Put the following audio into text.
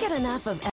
get enough of